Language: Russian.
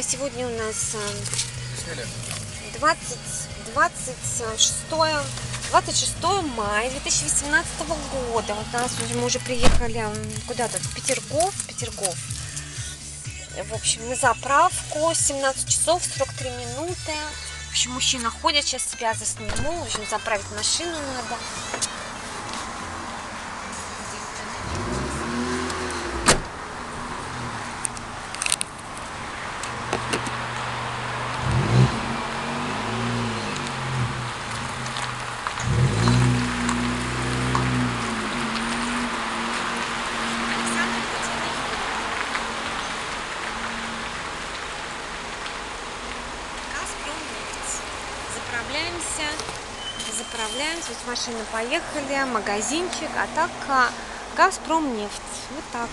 Сегодня у нас э, 20, 26, 26 мая 2018 года. Вот нас мы уже приехали куда-то, в Петергоф, Петергоф. В общем, на заправку 17 часов 43 минуты. В общем, мужчина ходит, сейчас себя засниму. В общем, заправить машину надо. Заправляемся, заправляемся. Вот машины поехали, магазинчик, а так а, Газпромнефть. Вот так.